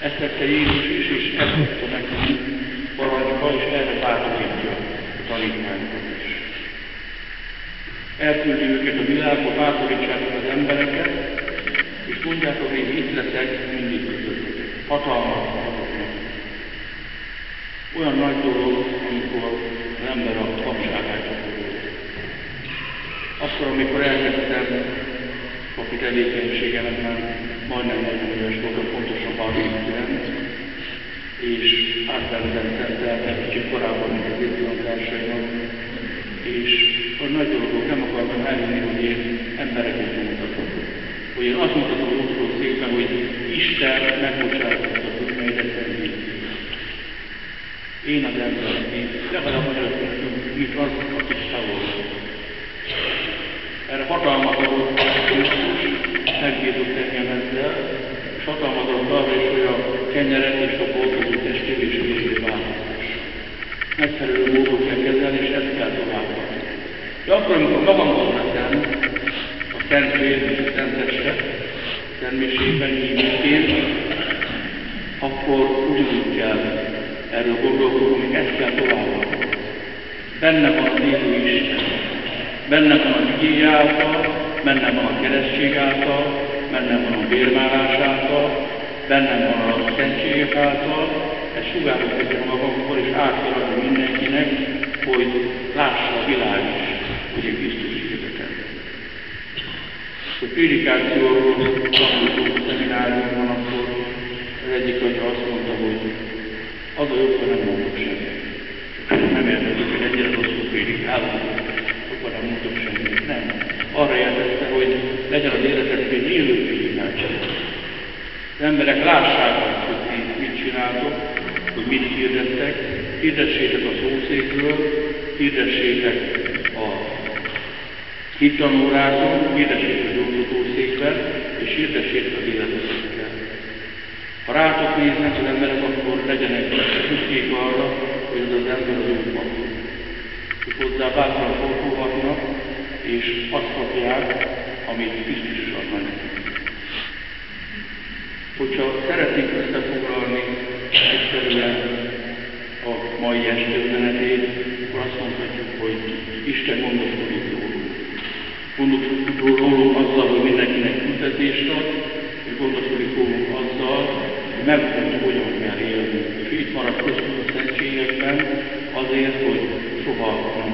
Ezt tette Jézus is, és ezt tudta nekünk parancsba, és erre bátorítja a tanítványokat is. Elküldi őket a világba, bátorítsátok az embereket, és mondjátok, én itt leszek mindig közöttök. Hatalmat adok. Olyan nagy dolog, amikor az ember a papságát. Akkor, amikor elkezdtem papi tevékenységemet, már majdnem 40 éves voltam, pontosan 39, és átvennem szenteltem kicsit korábban, mint az évtársaimnak, és a nagy dolgok nem akartam elhinni, hogy én embereket mutatok. Hogy én azt mutatom útról szépen, hogy Isten megbocsátott a bűneidet Én az ember, én legalább olyan, mint az, akit szavol. Erre Krisztus, megbízott engem ezzel, és hatalmat adott arra is, hogy a kenyeret és a bolt az ő testévé és vérévé változtass. Megfelelő módon kell kezelni, és ezt kell továbbadni. De akkor, amikor magamon veszem a Szent Vér és a Szent Testet, termésében hívőként, akkor ugyanúgy kell erről gondolkodni, ezt kell továbbadni. Benne van az élő Isten, benne van a igény által, benne van a keresztség által, benne van a bérmálás által, benne van a szentségek által, ezt sugároztatja magamból, és át kell adni mindenkinek, hogy lássa a világ is, hogy én Krisztus hirdetem. A prédikációról tanultunk a szemináriumban, akkor az egyik atya azt mondta, hogy az a jobb, ha nem mondok semmit. Nem értettük, hogy ennyire rosszul prédikálunk, akkor nem mondok semmit. Nem. Arra értette, hogy legyen az életed egy élő prédikáció. Az emberek lássák azt, hogy ti mit csináltok, hogy mit hirdettek, hirdessétek a szószékről, hirdessétek a hittanórákon, hirdessétek a gyógyítószékben, és hirdessétek az életetekkel. Ha rátok néznek az emberek, akkor legyenek büszkék arra, hogy ez az ember az útban. Hozzá bátran fordulhatnak, és azt kapják, amit Krisztus. Hogyha szeretnénk összefoglalni egyszerűen a mai este üzenetét, akkor azt mondhatjuk, hogy Isten gondoskodik rólunk. Gondoskodik rólunk azzal, hogy mindenkinek küldetést ad, és gondoskodik rólunk azzal, hogy megmutatjuk, hogyan kell élni. És itt marad köztünk a szentségekben azért, hogy soha nem